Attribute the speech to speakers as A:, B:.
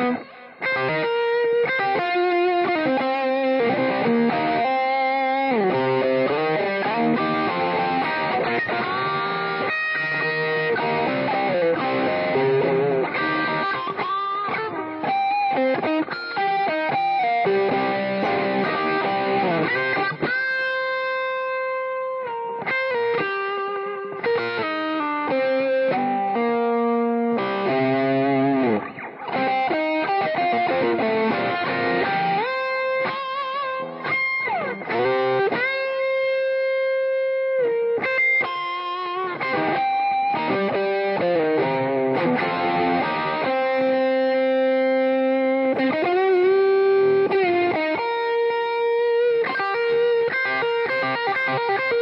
A: and Música